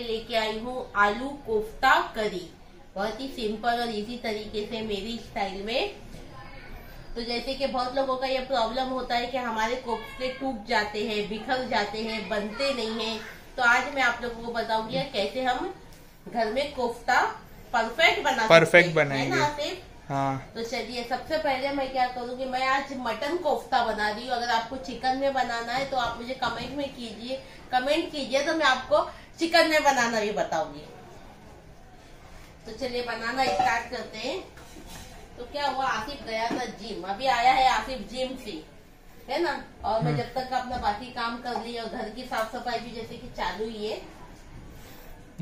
लिए लेके आई हूँ आलू कोफ्ता करी। बहुत ही सिंपल और इजी तरीके से मेरी स्टाइल में। तो जैसे कि बहुत लोगों का ये प्रॉब्लम होता है कि हमारे कोफ्ते टूट जाते हैं बिखर जाते हैं बनते नहीं है। तो आज मैं आप लोगों को बताऊँगी कैसे हम घर में कोफ्ता परफेक्ट बना सकते बनाएँगे। है ना? हाँ। तो चलिए सबसे पहले मैं क्या करूँगी मैं आज मटन कोफ्ता बना रही हूँ। अगर आपको चिकन में बनाना है तो आप मुझे कमेंट में कीजिए। कमेंट कीजिए तो मैं आपको चिकन में बनाना भी बताऊँगी। तो चलिए बनाना स्टार्ट करते हैं। तो क्या हुआ आसिफ गया था जिम अभी आया है आसिफ जिम से है ना? और मैं जब तक अपना बाकी काम कर ली और घर की साफ़ सफ़ाई भी जैसे कि चालू ही है।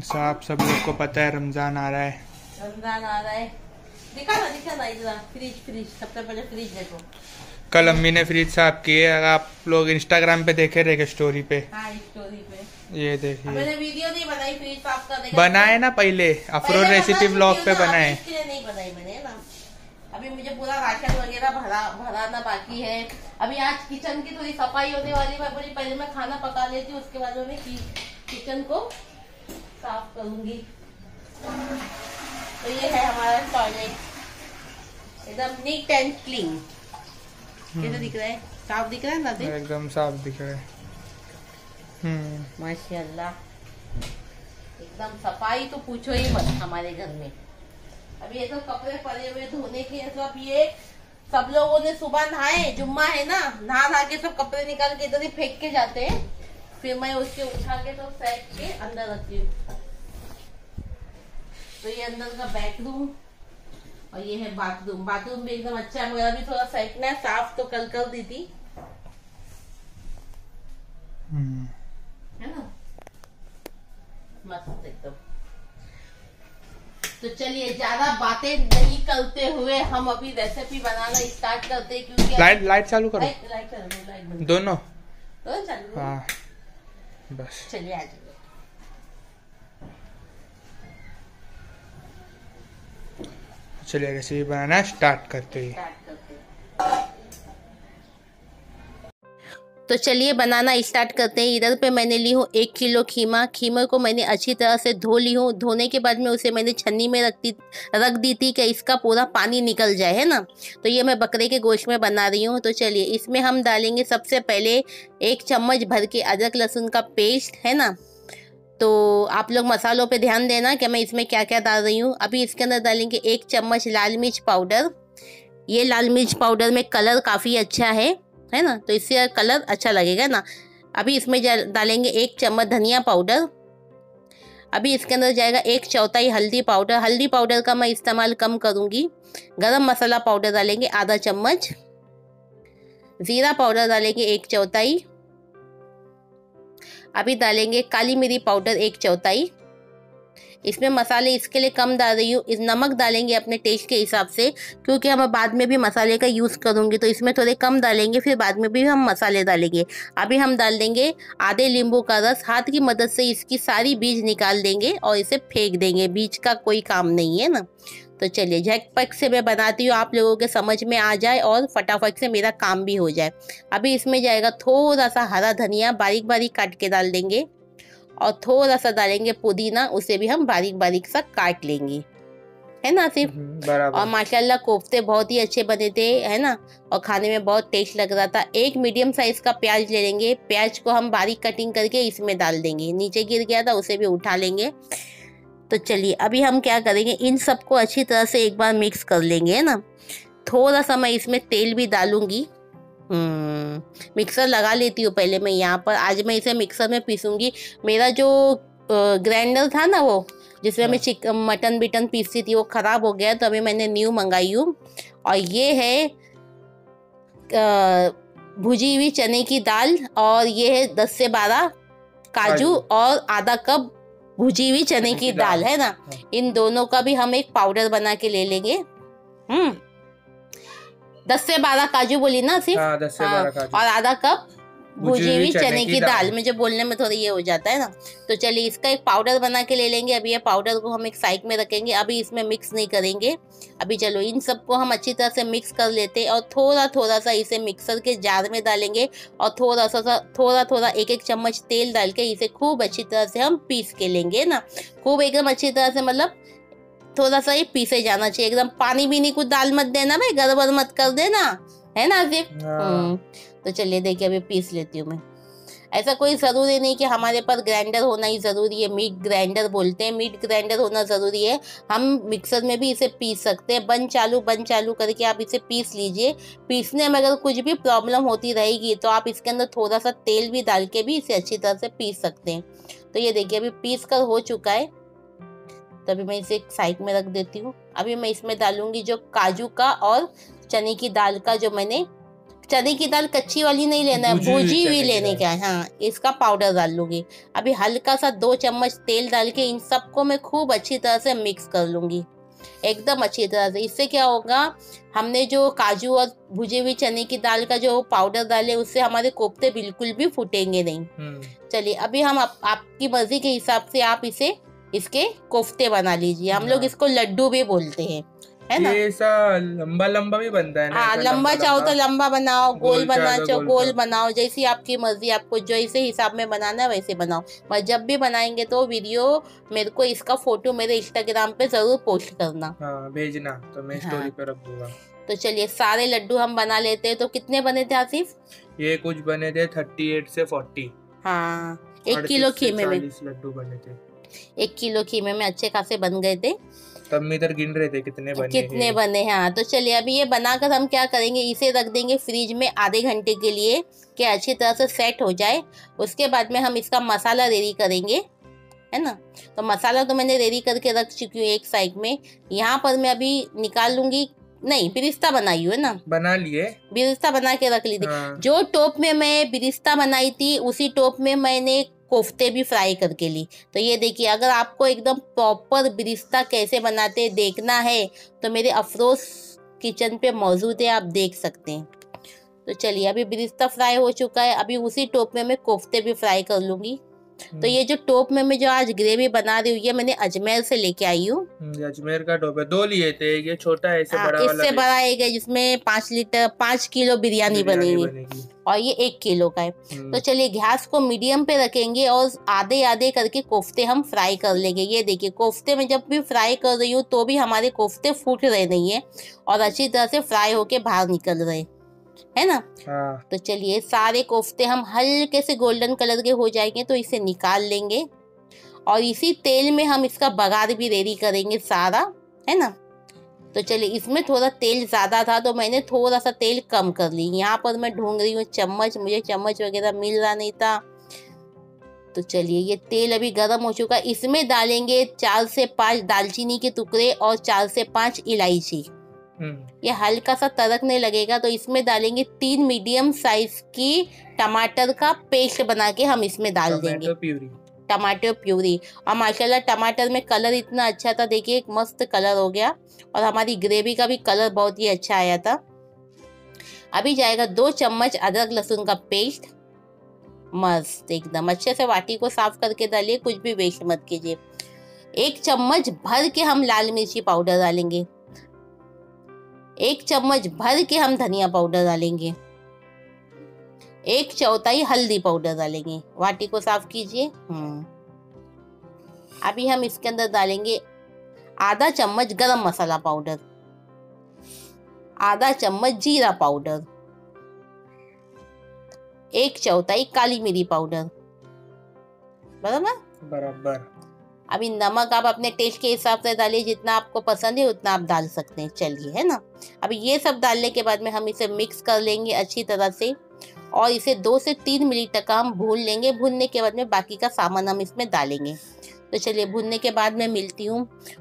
साहब सब लोग को पता है रमज़ान आ रहा है। रमज़ान आ रहा है। दिखा ना दिखा ना इधर फ्रिज फ्रिज सबसे पहले फ्रिज देखो। कल अम्मी ने फ्रिज साफ़ किए। अगर आप लोग इंस्टाग्राम पे देखे रहे स्टोरी पे। हाँ स्टोरी पे। ये देखिए। मैंने वीडियो नहीं बनाई फ्रिज साफ़ करने बनाए ना पहले अफरोज रेसिपी ब्लॉग पे बनाए। इसके लिए नहीं बनाई मैंने ना। अभी मुझे पूरा राशन वगैरह भरा भराना बाकी है। अभी आज किचन की थोड़ी सफ़ाई होने वाली है बोली पहले मैं खाना पका लेती हूँ उसके बाद में किचन को साफ़ करूँगी। तो ये है हमारा टॉयलेट एकदम नीट एंड क्लीन कैसे दिख रहा है? साफ़ दिख रहा है ना एकदम साफ़ दिख रहा है। माशाल्लाह। एकदम सफ़ाई तो पूछो ही मत हमारे घर में। अभी ये सब कपड़े पड़े हुए धोने के अब ये सब लोगों ने सुबह नहाए, जुम्मा है ना, नहा नहा के सब कपड़े निकाल के इधर ही फेंक के जाते हैं। फिर मैं उसके उठा के तो फेंक के अंदर रखती हूँ। तो ये अंदर का बेडरूम और ये है बाथरूम। बाथरूम भी एकदम अच्छा है मगर अभी थोड़ा फेंकना है साफ़ तो कल कर दी थी हम्म। है ना मस्त एकदम। तो चलिए ज़्यादा बातें नहीं करते हुए हम अभी रेसिपी बनाना स्टार्ट करते हैं क्योंकि लाइट लाइट चालू करो। लाइट लाइट कर लाइट दोनों? कर चालू हाँ। बस। चलिए आ जाइए चलिए रेसिपी बनाना स्टार्ट करते हैं। स्टार्ट करते हैं। तो चलिए बनाना स्टार्ट करते हैं। इधर पे मैंने ली हूँ एक किलो खीमा। खीमे को मैंने अच्छी तरह से धो ली हूँ। धोने के बाद में उसे मैंने छन्नी में रख दी रख दी थी कि इसका पूरा पानी निकल जाए, है ना? तो ये मैं बकरे के गोश्त में बना रही हूँ। तो चलिए इसमें हम डालेंगे सबसे पहले एक चम्मच भर के अदरक लहसुन का पेस्ट, है ना? तो आप लोग मसालों पे ध्यान देना कि मैं इसमें क्या क्या डाल रही हूँ। अभी इसके अंदर डालेंगे एक चम्मच लाल मिर्च पाउडर। ये लाल मिर्च पाउडर में कलर काफ़ी अच्छा है। है ना? तो इससे कलर अच्छा लगेगा ना। अभी इसमें डालेंगे एक चम्मच धनिया पाउडर। अभी इसके अंदर जाएगा एक चौथाई हल्दी पाउडर। हल्दी पाउडर का मैं इस्तेमाल कम करूँगी। गरम मसाला पाउडर डालेंगे आधा चम्मच। ज़ीरा पाउडर डालेंगे एक चौथाई। अभी डालेंगे काली मिरी पाउडर एक चौथाई। इसमें मसाले इसके लिए कम डाल रही हूँ। इस नमक डालेंगे अपने टेस्ट के हिसाब से, क्योंकि हम बाद में भी मसाले का यूज़ करूँगी तो इसमें थोड़े कम डालेंगे, फिर बाद में भी हम मसाले डालेंगे। अभी हम डाल देंगे आधे नींबू का रस, हाथ की मदद से इसकी सारी बीज निकाल देंगे और इसे फेंक देंगे, बीज का कोई काम नहीं है ना। तो चलिए, झटपट से मैं बनाती हूँ, आप लोगों के समझ में आ जाए और फटाफट से मेरा काम भी हो जाए। अभी इसमें जाएगा थोड़ा सा हरा धनिया बारीक बारीक काट के डाल देंगे। और थोड़ा सा डालेंगे पुदीना उसे भी हम बारीक बारीक सा काट लेंगे। है ना सिर्फ़? हम्म, और माशाल्लाह कोफ्ते बहुत ही अच्छे बने थे है ना? और खाने में बहुत टेस्ट लग रहा था। एक मीडियम साइज़ का प्याज ले लेंगे। प्याज को हम बारीक कटिंग करके इसमें डाल देंगे। नीचे गिर गया था उसे भी उठा लेंगे। तो चलिए अभी हम क्या करेंगे? इन सबको अच्छी तरह से एक बार मिक्स कर लेंगे है ना? थोड़ा सा मैं इसमें तेल भी डालूँगी। मिक्सर लगा लेती हूँ पहले मैं यहाँ पर। आज मैं इसे मिक्सर में पीसूँगी। मेरा जो ग्राइंडर था ना वो जिसमें मैं चिकन मटन बिटन पीसती थी वो ख़राब हो गया तो अभी मैंने न्यू मंगाई हूँ। और ये है भुजी हुई चने की दाल और ये है दस से बारह काजू काजू। और आधा कप भुजी हुई चने की दाल। है ना? इन दोनों का भी हम एक पाउडर बना के ले लेंगे। हम्म। दस से बारह काजू बोली ना सिर्फ़? हाँ दस से हाँ, और आधा कप भुजी हुई चने की दाल। मुझे बोलने में थोड़ा ये हो जाता है ना। तो चलिए इसका एक पाउडर बना के ले लेंगे। अभी ये पाउडर को हम एक साइड में रखेंगे। अभी इसमें मिक्स नहीं करेंगे। अभी चलो इन सबको हम अच्छी तरह से मिक्स कर लेते हैं और थोड़ा थोड़ा सा इसे मिक्सर के जार में डालेंगे और थोड़ा सा थोड़ा थोड़ा एक एक चम्मच तेल डाल के इसे खूब अच्छी तरह से हम पीस के लेंगे ना। खूब एकदम अच्छी तरह से मतलब थोड़ा सा ये पीसे जाना चाहिए। एकदम पानी भी नहीं कुछ दाल मत देना भाई गड़बड़ मत कर देना। है ना सिर्फ़ हाँ। तो चलिए देखिए अभी पीस लेती हूँ मैं। ऐसा कोई ज़रूरी नहीं कि हमारे पास ग्राइंडर होना ही ज़रूरी है। मीट ग्राइंडर बोलते हैं। मीट ग्राइंडर होना ज़रूरी है। हम मिक्सर में भी इसे पीस सकते हैं। बंद चालू बंद चालू करके आप इसे पीस लीजिए। पीसने में अगर कुछ भी प्रॉब्लम होती रहेगी तो आप इसके अंदर थोड़ा सा तेल भी डाल के भी इसे अच्छी तरह से पीस सकते हैं। तो ये देखिए अभी पीस कर हो चुका है। तो अभी मैं इसे एक साइड में रख देती हूँ। अभी मैं इसमें डालूँगी जो काजू का और चने की दाल का जो मैंने चने की दाल कच्ची वाली नहीं लेना है भूजी हुई लेने। का है हाँ इसका पाउडर डाल लूँगी। अभी हल्का सा दो चम्मच तेल डाल के इन सबको मैं खूब अच्छी तरह से मिक्स कर लूँगी। एकदम अच्छी तरह से। इससे क्या होगा हमने जो काजू और भुजी हुई चने की दाल का जो पाउडर डाले उससे हमारे कोफ्ते बिल्कुल भी फूटेंगे नहीं। हम्म, चलिए अभी हम आप, आपकी मर्ज़ी के हिसाब से आप इसे इसके कोफ्ते बना लीजिए। हम लोग हाँ। इसको लड्डू भी बोलते हैं। है ना? ये ऐसा लंबा लंबा भी बनता है ना? हाँ लंबा चाहो तो लंबा। बनाओ गोल बना चाहो तो गोल बनाओ जैसी आपकी मर्ज़ी आपको जो इसे हिसाब में बनाना है वैसे बनाओ। पर जब भी बनाएँगे तो वीडियो मेरे को इसका फ़ोटो मेरे इंस्टाग्राम पे ज़रूर पोस्ट करना। हाँ भेजना तो मैं हाँ। स्टोरी पे रख दूँगा। तो चलिए सारे लड्डू हम बना लेते हैं। तो कितने बने थे आसिफ? ये कुछ बने थे थर्टी एट से फोर्टी। हाँ एक किलो खीमे में। लड्डू बने थे। एक किलो खीमे में अच्छे खासे बन गए थे। तब मैं इधर गिन रहे थे कितने बने कितने हैं। बने हैं हाँ। तो चलिए अभी ये बनाकर हम क्या करेंगे इसे रख देंगे फ्रिज में आधे घंटे के लिए कि अच्छी तरह से सेट हो जाए। उसके बाद में हम इसका मसाला रेडी करेंगे है ना? तो मसाला तो मैंने रेडी करके रख चुकी हूँ एक साइड में। यहाँ पर मैं अभी निकाल लूँगी नहीं बिरिस्ता बनाई हूँ है ना? बना लिए। बिरिस्ता बना के रख ली थी। हाँ, जो टोप में मैं बिरिस्ता बनाई थी उसी टोप में मैंने कोफ्ते भी फ्राई करके ली। तो ये देखिए, अगर आपको एकदम प्रॉपर बिरिस्ता कैसे बनाते देखना है तो मेरे अफरोज किचन पे मौजूद है, आप देख सकते हैं। तो चलिए, अभी बिरिस्ता फ्राई हो चुका है। अभी उसी टोप में मैं कोफ्ते भी फ्राई कर लूँगी। तो ये जो टोप में मैं जो आज ग्रेवी बना रही हूँ ये मैंने अजमेर से लेके आई हूँ। हम्म, अजमेर का टोप है। दो लिए थे ये छोटा है इससे हाँ, बड़ा वाला इससे बड़ा एक है जिसमें पाँच लीटर पाँच किलो बिरयानी बनेगी। और ये एक किलो का है। हम्म, तो चलिए गैस को मीडियम पे रखेंगे और आधे आधे करके कोफ्ते हम फ्राई कर लेंगे। ये देखिए कोफ्ते में जब भी फ्राई कर रही हूँ तो भी हमारे कोफ्ते फूट रहे नहीं है और अच्छी तरह से फ्राई होके बाहर निकल रहे है। ना? हाँ। तो चलिए सारे कोफ्ते हम हल्के से गोल्डन कलर के हो जाएँगे तो इसे निकाल लेंगे। और इसी तेल में हम इसका बघार भी रेडी करेंगे सारा है ना? तो चलिए इसमें थोड़ा तेल ज़्यादा था तो मैंने थोड़ा सा तेल कम कर ली। यहाँ पर मैं ढूंढ रही हूँ चम्मच मुझे चम्मच वगैरह मिल रहा नहीं था। तो चलिए ये तेल अभी गर्म हो चुका है। इसमें डालेंगे चार से पाँच दालचीनी के टुकड़े और चार से पाँच इलायची। ये हल्का सा तड़कने लगेगा तो इसमें डालेंगे तीन मीडियम साइज़ की टमाटर का पेस्ट बना के हम इसमें डाल देंगे। प्यूरी। टमाटर प्यूरी। और माशाल्लाह टमाटर में कलर इतना अच्छा था देखिए एक मस्त कलर हो गया। और हमारी ग्रेवी का भी कलर बहुत ही अच्छा आया था। अभी जाएगा दो चम्मच अदरक लहसुन का पेस्ट। मस्त एकदम अच्छे से वाटी को साफ़ करके डालिए कुछ भी वेस्ट मत कीजिए। एक चम्मच भर के हम लाल मिर्ची पाउडर डालेंगे। एक चम्मच भर के हम धनिया पाउडर डालेंगे। एक चौथाई हल्दी पाउडर डालेंगे। वाटी को साफ़ कीजिए। हम्म। अभी हम इसके अंदर डालेंगे आधा चम्मच गरम मसाला पाउडर। आधा चम्मच जीरा पाउडर। एक चौथाई काली मिरी पाउडर। बराबर? बराबर। अभी नमक आप अपने टेस्ट के हिसाब से डालिए जितना आपको पसंद है उतना आप डाल सकते हैं। चलिए है ना? अभी ये सब डालने के बाद में हम इसे मिक्स कर लेंगे अच्छी तरह से और इसे दो से तीन मिनट तक हम भून लेंगे। भूनने के बाद में बाकी का सामान हम इसमें डालेंगे। तो चलिए भूनने के बाद मैं मिलती हूँ।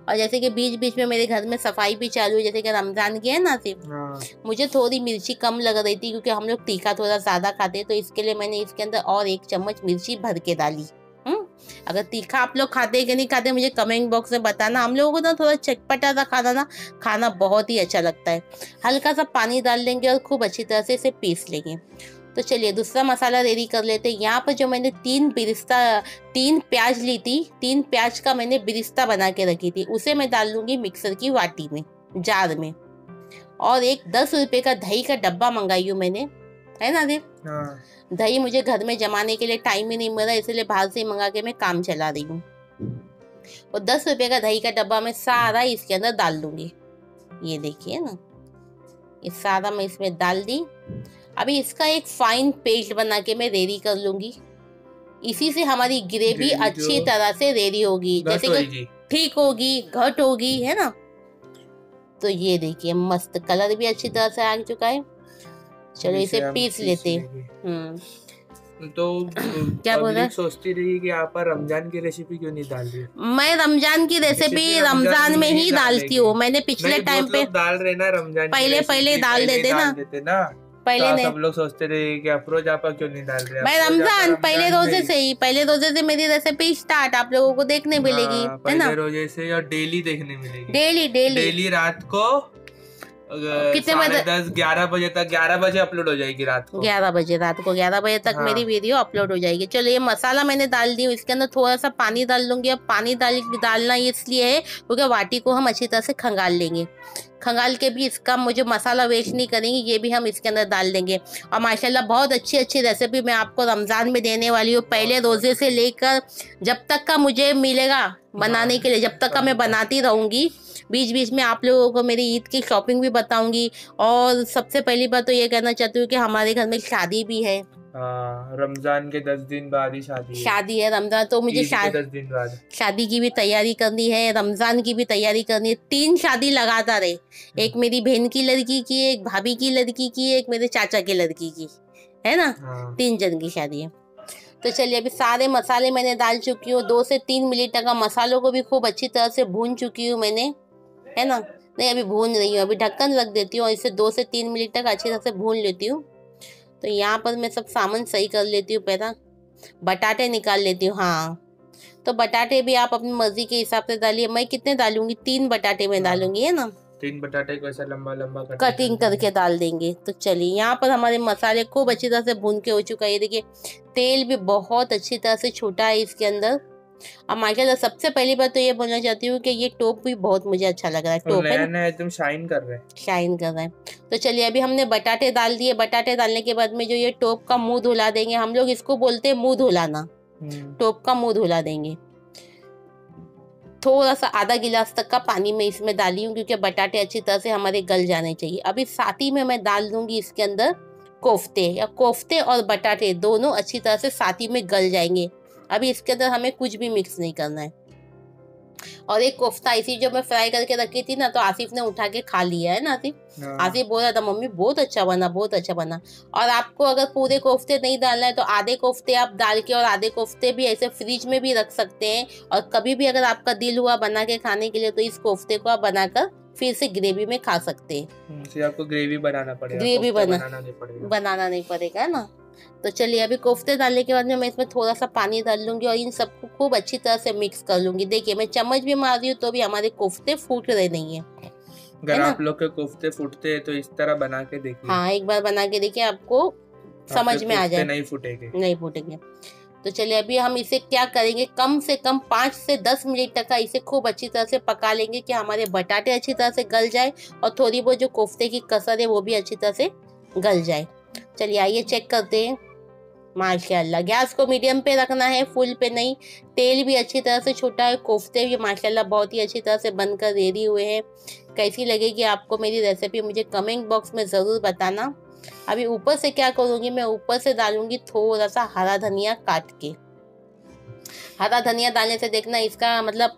और जैसे कि बीच बीच में मेरे घर में सफ़ाई भी चालू है जैसे कि रमज़ान की है ना सिर्फ़। हाँ। मुझे थोड़ी मिर्ची कम लग रही थी क्योंकि हम लोग तीखा थोड़ा ज़्यादा खाते हैं तो इसके लिए मैंने इसके अंदर और एक चम्मच मिर्ची भर के डाली। अगर तीखा आप लोग खाते हैं कि नहीं खाते मुझे कमेंट बॉक्स में बताना। हम लोगों को ना थोड़ा चटपटा सा खाना ना, खाना बहुत ही अच्छा लगता है। हल्का सा पानी डाल लेंगे और खूब अच्छी तरह से इसे पीस लेंगे। तो चलिए, दूसरा मसाला रेडी कर लेते हैं। यहाँ पर जो मैंने तीन बिरिस्ता, तीन प्याज ली थी, तीन प्याज का मैंने बिरिस्ता बना के रखी थी, उसे मैं डाल लूँगी मिक्सर की वाटी में, जार में। और एक दस रुपये का दही का डब्बा मंगाई हूँ मैंने। है ना देव हाँ। दही मुझे घर में जमाने के लिए टाइम ही नहीं मिल रहा इसलिए बाहर से मंगा के मैं काम चला रही हूँ। और दस रुपए का दही का डब्बा मैं सारा इसके अंदर डाल दूँगी। ये देखिए ना ये सारा मैं इसमें डाल दी। अभी इसका एक फाइन पेस्ट बना के मैं रेडी कर लूँगी। इसी से हमारी ग्रेवी ग्रेवी अच्छी तरह से रेडी होगी। जैसे कि ठीक होगी घट होगी है ना? तो ये देखिए मस्त कलर भी अच्छी तरह से आ चुका है। चलो इसे पीस लेते हैं। हम्म। तो क्या बोल? रहा सोचती रही कि आप रमज़ान की रेसिपी क्यों नहीं डाल रही? मैं रमज़ान की रेसिपी रमज़ान में ही डालती हूँ। मैंने पिछले टाइम पे डाल रहे ना रमज़ान पहले- पहले डाल देते ना। पहले तो सब लोग सोचते रहे कि अफरोज आपा क्यों नहीं डाल रहे? मैं रमज़ान पहले रोज़े से ही पहले रोज़े से मेरी रेसिपी स्टार्ट आप लोगों को देखने मिलेगी हाँ, है ना? पहले रोज़े से और डेली देखने मिलेगी। डेली डेली डेली रात को कितने बजे- दस ग्यारह बजे तक ग्यारह बजे अपलोड हो जाएगी रात को। ग्यारह बजे रात को ग्यारह बजे तक हाँ। मेरी वीडियो अपलोड हो जाएगी। चलो ये मसाला मैंने डाल दी इसके अंदर थोड़ा सा पानी डाल दूँगी। अब पानी डाल डालना इसलिए है क्योंकि वाटी को हम अच्छी तरह से खंगाल लेंगे। खंगाल के भी इसका मुझे मसाला वेस्ट नहीं करेंगे, ये भी हम इसके अंदर डाल देंगे। और माशाल्लाह बहुत अच्छी अच्छी रेसिपी मैं आपको रमज़ान में देने वाली हूँ। पहले रोज़े से लेकर जब तक का मुझे मिलेगा बनाने के लिए, जब तक का मैं बनाती रहूँगी। बीच बीच में आप लोगों को मेरी ईद की शॉपिंग भी बताऊँगी। और सबसे पहली बात तो ये कहना चाहती हूँ कि हमारे घर में शादी भी है। रमज़ान के दस दिन बाद ही शादी है। शादी है रमज़ान तो मुझे ईद के शा, दस दिन बाद। शादी की भी तैयारी करनी है रमज़ान की भी तैयारी करनी है। तीन शादी लगातार है। एक मेरी बहन की लड़की की एक भाभी की लड़की की एक मेरे चाचा की लड़की की है ना? हाँ। तीन जन की शादी है। तो चलिए अभी सारे मसाले मैंने डाल चुकी हूँ। दो से तीन मिनट तक का मसालों को भी खूब अच्छी तरह से भून चुकी हूँ मैंने है ना? नहीं अभी भून रही हूँ। अभी ढक्कन रख देती हूँ और इसे दो से तीन मिनट तक अच्छी तरह से भून लेती हूँ। तो यहाँ पर मैं सब सामान सही कर लेती हूँ पहला बटाटे निकाल लेती हूँ हाँ। तो बटाटे भी आप अपनी मर्ज़ी के हिसाब से डालिए मैं कितने डालूँगी? तीन बटाटे में हाँ। डालूँगी है ना? तीन बटाटे को ऐसा लंबा लंबा कटिंग कटिंग करके डाल देंगे। तो चलिए यहाँ पर हमारे मसाले खूब अच्छी तरह से भून के हो चुका है। ये देखिए तेल भी बहुत अच्छी तरह से छूटा है इसके अंदर। और माशाल्लाह सबसे पहली बात तो ये बोलना चाहती हूँ कि ये टोप भी बहुत मुझे अच्छा लग रहा है टोप है एकदम शाइन कर रहे हैं। शाइन कर रहा है। तो चलिए अभी हमने बटाटे डाल दिए। बटाटे डालने के बाद में जो ये टोप का मुँह धुला देंगे हम लोग इसको बोलते हैं मुँह धुलाना। हम्म, टोप का मुँह धुला देंगे। थोड़ा सा आधा गिलास तक का पानी मैं इसमें डाली हूँ क्योंकि बटाटे अच्छी तरह से हमारे गल जाने चाहिए। अभी साथ ही में मैं डाल दूँगी इसके अंदर कोफ्ते। या कोफ्ते और बटाटे दोनों अच्छी तरह से साथ ही में गल जाएँगे। अभी इसके अंदर हमें कुछ भी मिक्स नहीं करना है। और एक कोफ्ता इसी जो मैं फ्राई करके रखी थी ना तो आसिफ ने उठा के खा लिया है ना आसिफ? हाँ, आसिफ बोल रहा था मम्मी बहुत अच्छा बना बहुत अच्छा बना। और आपको अगर पूरे कोफ्ते नहीं डालना है तो आधे कोफ्ते आप डाल के और आधे कोफ्ते भी ऐसे फ्रिज में भी रख सकते हैं। और कभी भी अगर आपका दिल हुआ बना के खाने के लिए तो इस कोफ्ते को आप बनाकर फिर से ग्रेवी में खा सकते हैं। हम्म, आपको ग्रेवी बनाना पड़ेगा ग्रेवी बना- बनाना नहीं पड़ेगा। बनाना नहीं पड़ेगा है ना? तो चलिए अभी कोफ्ते डालने के बाद में मैं इसमें थोड़ा सा पानी डाल लूँगी और इन सबको खूब अच्छी तरह से मिक्स कर लूँगी। देखिए मैं चम्मच भी मार रही हूँ तो भी हमारे कोफ्ते फूट रहे नहीं है। अगर आप लोग के कोफ्ते फूटते हैं तो इस तरह बना के देखिए। हाँ एक बार बना के देखिए आपको समझ में आ जाए। नहीं फूटेंगे। नहीं फूटेंगे। तो चलिए अभी हम इसे क्या करेंगे? कम से कम पाँच से दस मिनट तक का इसे खूब अच्छी तरह से पका लेंगे कि हमारे बटाटे अच्छी तरह से गल जाए और थोड़ी बहुत जो कोफ्ते की कसर है वो भी अच्छी तरह से गल जाए। चलिए आइए चेक करते हैं। माशाल्लाह, गैस को मीडियम पे रखना है फुल पे नहीं। तेल भी अच्छी तरह से छोटा है, कोफ्ते भी माशाल्लाह बहुत ही अच्छी तरह से बनकर रेडी हुए हैं। कैसी लगेगी आपको मेरी रेसिपी मुझे कमेंट बॉक्स में ज़रूर बताना। अभी ऊपर से क्या करूँगी, मैं ऊपर से डालूँगी थोड़ा सा हरा धनिया काट के। हरा धनिया डालने से देखना इसका मतलब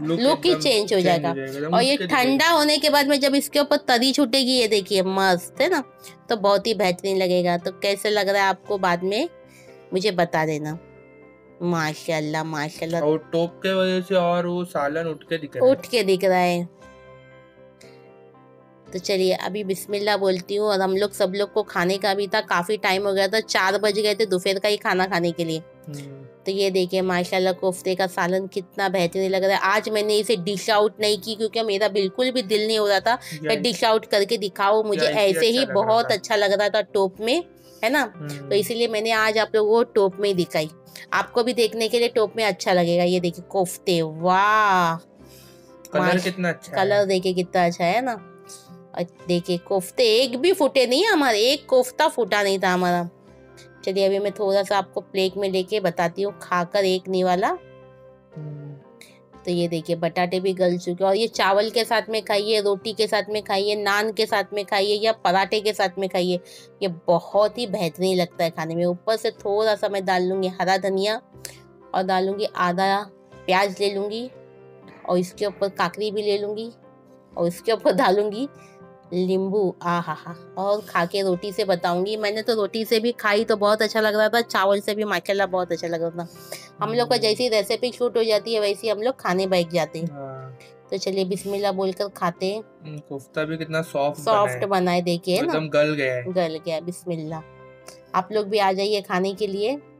लुक ही चेंज हो जाएगा। और ये ठंडा होने के बाद में जब इसके ऊपर तरी छूटेगी ये देखिए मस्त है ना? तो बहुत ही बेहतरीन लगेगा। तो कैसे लग रहा है आपको बाद में? मुझे बता देना। माशाल्लाह माशाल्लाह। और टोप के वजह से और वो सालन उठ के दिख रहा है। उठ के दिख रहा है। तो चलिए अभी बिस्मिल्लाह बोलती हूँ। और हम लोग सब लोग को खाने का भी था काफ़ी टाइम हो गया था। चार बज गए थे दोपहर का ही खाना खाने के लिए। हम्म, तो ये देखिए माशाल्लाह कोफ्ते का सालन कितना बेहतरीन लग रहा है। आज मैंने इसे डिश आउट नहीं की क्योंकि मेरा बिल्कुल भी दिल नहीं हो रहा था। मैं डिश आउट करके दिखाओ मुझे ऐसे ही अच्छा बहुत अच्छा लग रहा था टोप में है ना? हम्म, तो इसीलिए मैंने आज आप लोगों को टोप में ही दिखाई। आपको भी देखने के लिए टोप में अच्छा लगेगा। ये देखिए कोफ्ते वाह! कलर कितना अच्छा है। कलर देखिए कितना अच्छा है ना? देखिए कोफ्ते एक भी फूटे नहीं हमारे एक कोफ्ता फूटा नहीं था हमारा। चलिए अभी मैं थोड़ा सा आपको प्लेट में लेके बताती हूँ खाकर एक नहीं वाला। हम्म, तो ये देखिए बटाटे भी गल चुके हैं और ये चावल के साथ में खाइए रोटी के साथ में खाइए नान के साथ में खाइए या पराठे के साथ में खाइए ये बहुत ही बेहतरीन लगता है खाने में। ऊपर से थोड़ा सा मैं डाल लूँगी हरा धनिया और डालूँगी आधा प्याज ले लूँगी और इसके ऊपर काकड़ी भी ले लूँगी और इसके ऊपर डालूँगी नींबू आ हा हा और खा के रोटी से बताऊँगी। मैंने तो रोटी से भी खाई तो बहुत अच्छा लग रहा था। चावल से भी माशाल्लाह बहुत अच्छा लग रहा था। हम लोग का जैसी रेसिपी शूट हो जाती है वैसी हम लोग खाने बैठ जाते हैं। हाँ, तो चलिए बिस्मिल्लाह बोलकर खाते हैं। हम्म, कोफ्ता भी कितना सॉफ्ट सॉफ्ट बनाए देखिए ना? एकदम गल गया गल गया बिस्मिल्लाह। आप लोग भी आ जाइए खाने के लिए। हम्म,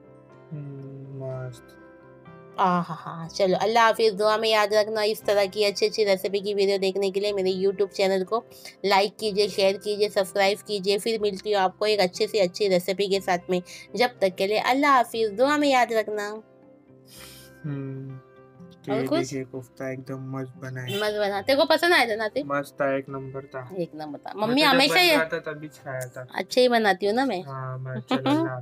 हा हा चलो अल्लाह हाफिज। दुआ में याद रखना इस तरह की अच्छी अच्छी रेसिपी की वीडियो देखने के लिए मेरे यूट्यूब चैनल को लाइक कीजिए शेयर कीजिए सब्सक्राइब कीजिए। फिर मिलती हूँ आपको एक अच्छी से अच्छी रेसिपी के साथ में। जब तक के लिए अल्लाह हाफिज। दुआ में याद रखना। हम्म, और कुछ? कोफ्ता एकदम मस्त बना मस्त बना। तेरे को पसंद आया था नाते मस्त था एक नंबर था। एक नंबर था। मम्मी तो हमेशा बन ये तभी खाया था। अच्छे ही बनाती हूँ ना मैं? हाँ मैं अल्लाह